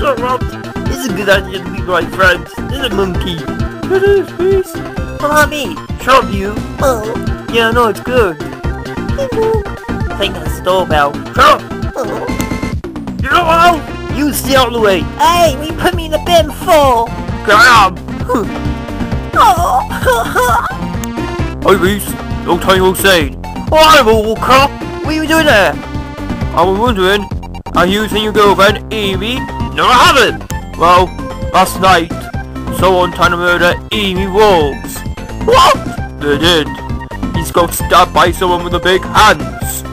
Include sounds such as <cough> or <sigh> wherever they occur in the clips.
what? It's a good idea to be my friends. It's a monkey. It is. Follow me. Shove you. Oh. Yeah, no, it's good. Take that doorbell. Shove. Oh. You know how? You stay out of the way. Hey, we put me in the bin for. Grab. <laughs> Oh. <laughs> Hi, Beast. Long time no see. A walker. What are you doing there? I was wondering, are you seeing your girlfriend, Amy? No, I haven't. Well, last night, someone tried to murder Amy Wolves. What? They did. He's got stabbed by someone with the big hands.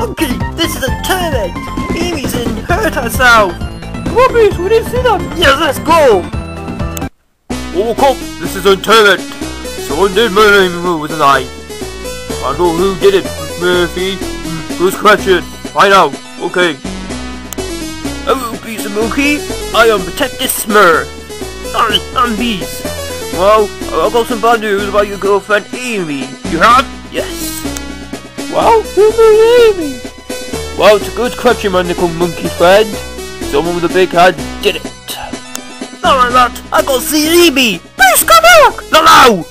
Okay, this is a tournament. Amy's in hurt herself. On, we didn't see them. Yes, let's go. Oh, come. This is a tournament. Someone did murder Amy Wolves tonight. I know who did it, Murphy. Good question. Find out. Okay. Oh, and Mookie. I am Detective Smurf. I, I'm Beast. Well, I've got some bad news about your girlfriend Amy. You have? Yes. Well, who Amy? Well, it's a good question, my little monkey friend. Someone with a big head did it. Alright, that. I gotta see Amy. Please come back. No, no!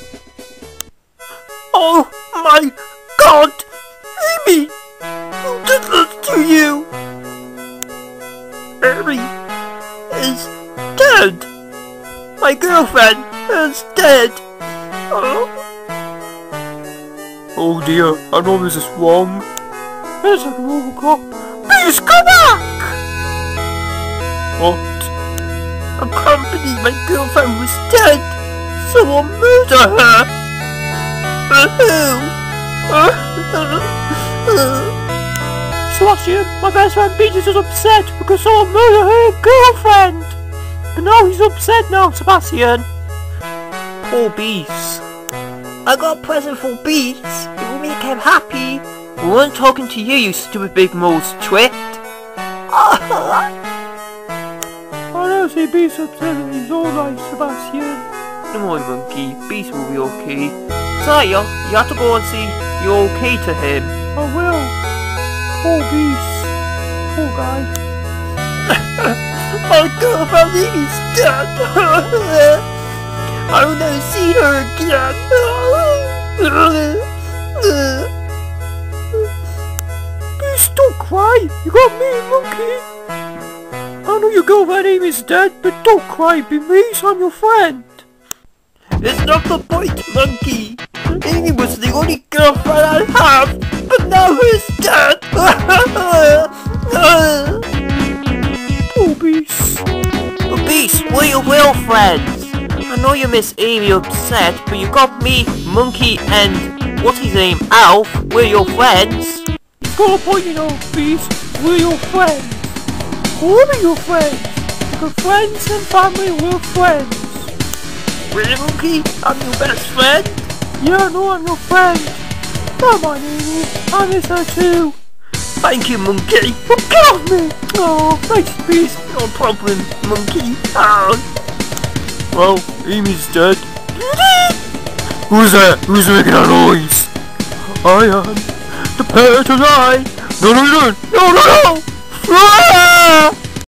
Oh my god. Is dead. My girlfriend is dead. Oh. Oh dear, I know this is wrong. It's a Robocop. Please come back! What? A company my girlfriend was dead. Someone murdered her. Who? Sebastian, my best friend Beatrice is upset because someone murdered her girlfriend. But now he's upset now, Sebastian. Poor beast. I got a present for Beats. It will make him happy. We weren't talking to you, you stupid big mouse twit. <laughs> I don't see Beast upset and he's all nice, Sebastian. Don't worry, monkey. Beast will be okay. Sire, you have to go and see you're okay to him. I will. Poor Beast. Poor guy. My girlfriend is dead. I will never see her again. Beast, don't cry. You got me, monkey. I know your girlfriend is dead, but don't cry. Be me, I'm your friend. It's not the point, monkey. Amy was the only girlfriend I have, but now he's dead. Know you miss Amy upset, but you got me, Monkey, and what's his name, Alf. We're your friends. Got a point, you know, Beast. We're your friends. We're your friends. Because friends and family, we're friends. really, monkey? I'm your best friend. Yeah, no, I'm your friend. Come on, Amy. I miss her too. Thank you, monkey. Off me. Oh, thanks, Beast. No problem, monkey. Oh. Well, Amy's dead. Who's that? Who's making a noise? I am the pet alive. No, no, no, no, no, no! Ah!